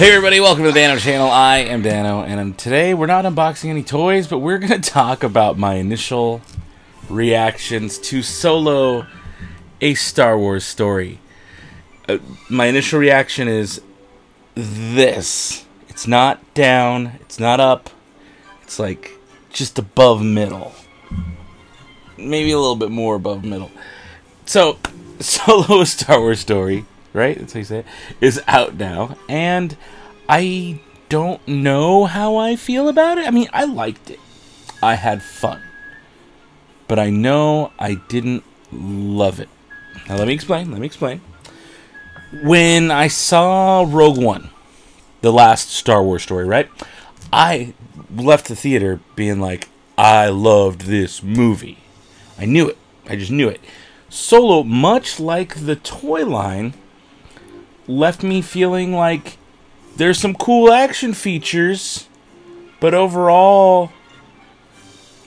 Hey everybody, welcome to the Dan-O channel. I am Dan-O, and today we're not unboxing any toys, but we're going to talk about my initial reactions to Solo, a Star Wars story. Uh, my initial reaction is this. It's not down, it's not up, it's like just above middle. Maybe a little bit more above middle. So, Solo, a Star Wars story right? That's how you say it, is out now. And I don't know how I feel about it. I mean, I liked it. I had fun. But I know I didn't love it. Now, let me explain. Let me explain. When I saw Rogue One, the last Star Wars story, right? I left the theater being like, I loved this movie. I knew it. I just knew it. Solo, much like the toy line, left me feeling like there's some cool action features, but overall,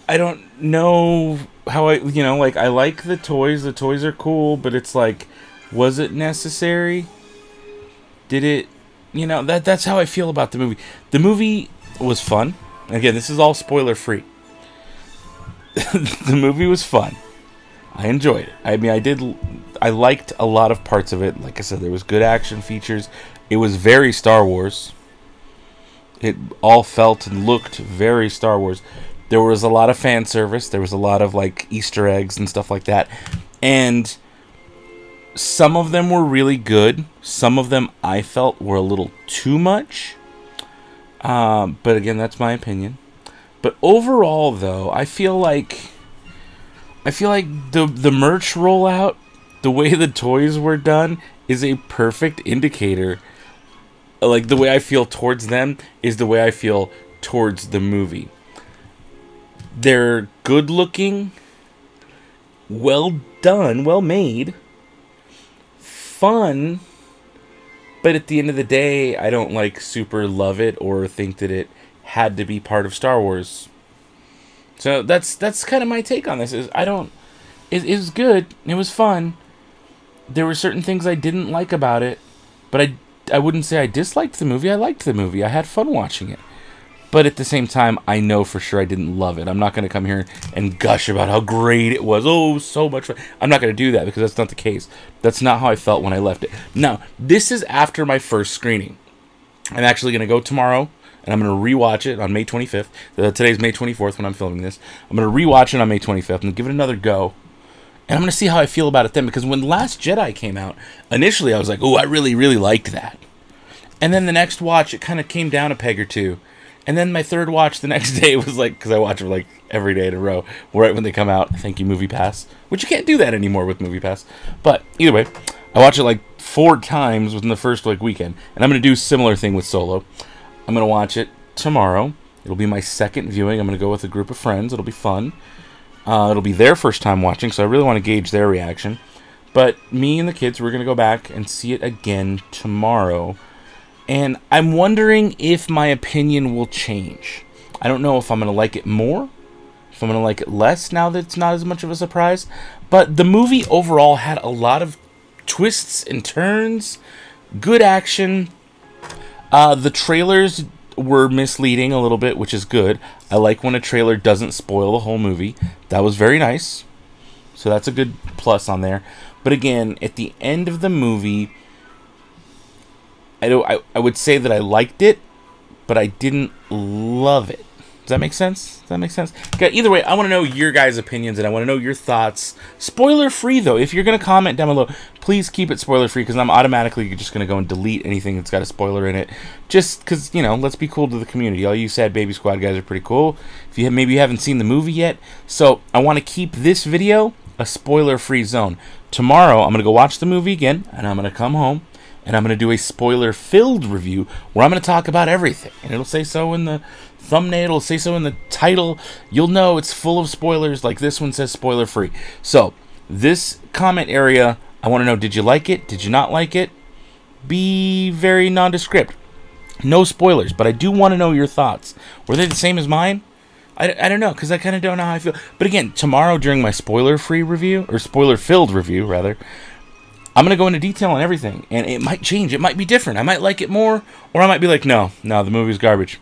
I don't know how I, you know, like I like the toys. The toys are cool, but it's like, was it necessary? Did it, you know, that that's how I feel about the movie. The movie was fun. Again, this is all spoiler free. the movie was fun. I enjoyed it. I mean, I did I liked a lot of parts of it. Like I said, there was good action features. It was very Star Wars. It all felt and looked very Star Wars. There was a lot of fan service. There was a lot of like Easter eggs and stuff like that. And some of them were really good. Some of them I felt were a little too much. Um, but again, that's my opinion. But overall, though, I feel like I feel like the the merch rollout the way the toys were done is a perfect indicator. Like the way I feel towards them is the way I feel towards the movie. They're good looking, well done, well made, fun, but at the end of the day, I don't like super love it or think that it had to be part of Star Wars. So that's that's kind of my take on this. Is I don't. It, it was good. It was fun there were certain things I didn't like about it, but I I wouldn't say I disliked the movie. I liked the movie. I had fun watching it. But at the same time, I know for sure I didn't love it. I'm not going to come here and gush about how great it was. Oh, so much fun. I'm not going to do that because that's not the case. That's not how I felt when I left it. Now, this is after my first screening. I'm actually going to go tomorrow and I'm going to rewatch it on May 25th. Uh, today's May 24th when I'm filming this. I'm going to rewatch it on May 25th and give it another go and I'm to see how I feel about it then because when Last Jedi came out, initially I was like, "Oh, I really really liked that." And then the next watch it kind of came down a peg or two. And then my third watch the next day was like cuz I watch them like every day in a row, right when they come out. Thank you Movie Pass, which you can't do that anymore with Movie Pass. But either way, I watch it like four times within the first like weekend, and I'm going to do similar thing with Solo. I'm going to watch it tomorrow. It'll be my second viewing. I'm going to go with a group of friends. It'll be fun. Uh, it'll be their first time watching, so I really want to gauge their reaction. But me and the kids, we're going to go back and see it again tomorrow. And I'm wondering if my opinion will change. I don't know if I'm going to like it more, if I'm going to like it less now that it's not as much of a surprise. But the movie overall had a lot of twists and turns, good action. Uh, the trailers were misleading a little bit, which is good. I like when a trailer doesn't spoil the whole movie. That was very nice. So that's a good plus on there. But again, at the end of the movie, I don't I, I would say that I liked it, but I didn't love it. Does that make sense? Does that make sense? Okay, either way, I want to know your guys' opinions and I want to know your thoughts. Spoiler free, though. If you're going to comment down below, please keep it spoiler free because I'm automatically just going to go and delete anything that's got a spoiler in it. Just because, you know, let's be cool to the community. All you Sad Baby Squad guys are pretty cool. If you have, maybe you haven't seen the movie yet. So I want to keep this video a spoiler free zone. Tomorrow, I'm going to go watch the movie again and I'm going to come home and I'm going to do a spoiler filled review where I'm going to talk about everything. And it'll say so in the thumbnail, it'll say so in the title. You'll know it's full of spoilers, like this one says spoiler free. So, this comment area, I want to know did you like it? Did you not like it? Be very nondescript. No spoilers, but I do want to know your thoughts. Were they the same as mine? I, I don't know, because I kind of don't know how I feel. But again, tomorrow during my spoiler free review, or spoiler filled review, rather, I'm gonna go into detail on everything, and it might change. It might be different. I might like it more, or I might be like, no, no, the movie's garbage.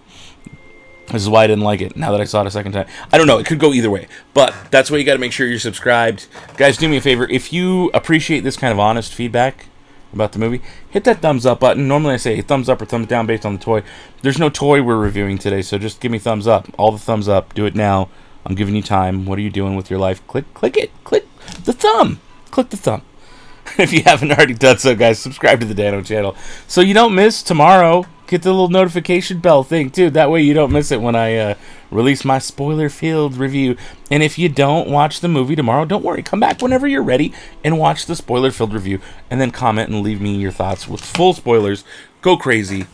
This is why I didn't like it. Now that I saw it a second time, I don't know. It could go either way, but that's why you got to make sure you're subscribed, guys. Do me a favor if you appreciate this kind of honest feedback about the movie, hit that thumbs up button. Normally I say thumbs up or thumbs down based on the toy. There's no toy we're reviewing today, so just give me thumbs up. All the thumbs up. Do it now. I'm giving you time. What are you doing with your life? Click, click it. Click the thumb. Click the thumb. if you haven't already done so, guys, subscribe to the Dan-O channel so you don't miss tomorrow. Get the little notification bell thing too. That way you don't miss it when I uh, release my spoiler-filled review. And if you don't watch the movie tomorrow, don't worry. Come back whenever you're ready and watch the spoiler-filled review, and then comment and leave me your thoughts with full spoilers. Go crazy.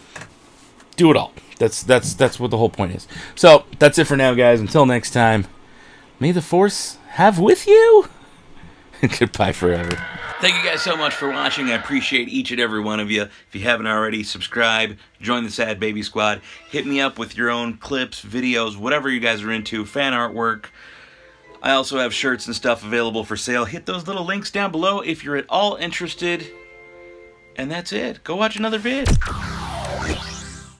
Do it all. That's that's that's what the whole point is. So that's it for now, guys. Until next time, may the force have with you. Goodbye forever. Thank you guys so much for watching. I appreciate each and every one of you. If you haven't already, subscribe, join the Sad Baby Squad. Hit me up with your own clips, videos, whatever you guys are into, fan artwork. I also have shirts and stuff available for sale. Hit those little links down below if you're at all interested. And that's it. Go watch another vid.